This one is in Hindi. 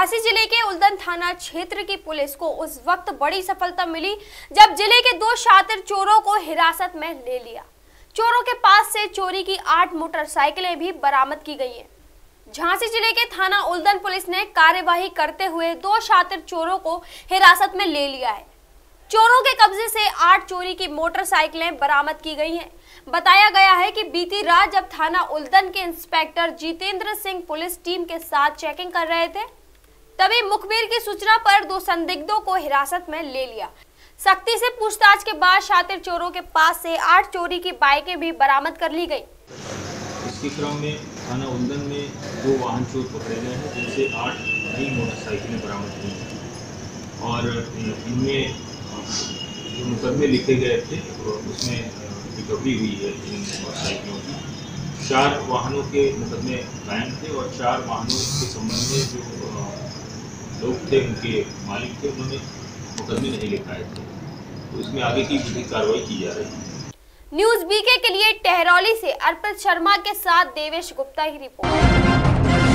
झांसी ज़िले के उल्दन थाना क्षेत्र की पुलिस को उस वक्त बड़ी सफलता मिली, जब ज़िले के दो शातिर चोरों को हिरासत में ले लिया चोरों के पास से चोरी की आठ मोटरसाइकिलें भी बरामद की गई हैं। झांसी ज़िले के थाना उल्दन पुलिस ने कार्यवाही करते हुए दो शातिर चोरों को हिरासत में ले लिया है चोरों के कब्जे से आठ चोरी की मोटरसाइकिलें बरामद की गई हैं। बताया गया है कि बीती रात जब थाना उल्दन के inspector Jitendra Singh police team के साथ चेकिंग कर रहे थे तभी मुखबिर की सूचना पर दो संदिग्धों को हिरासत में ले लिया। सख्ती से पूछताछ के बाद शातिर चोरों के पास से आठ चोरी की बाइकें भी बरामद कर ली गई। इसके क्रम में थाना उल्दन में दो वाहन चोर पकड़े गए हैं, जिनसे आठ नई मोटरसाइकिलें बरामद हुई हैं। और इनमें, जो मुकदमे लिखे गए थे उसमें रिकवरी हुई है इन मोटरसाइकिलों की। चार वाहनों के मुकदमे कायम थे और चार वाहनों के संबंध में जो लोग थे उनके मालिक थे, उन्होंने मुकदमे नहीं लिखाए थे। तो इसमें आगे की विधिक कार्रवाई की जा रही है। न्यूज़ बीके के लिए टहरौली से अर्पित शर्मा के साथ देवेश गुप्ता की रिपोर्ट।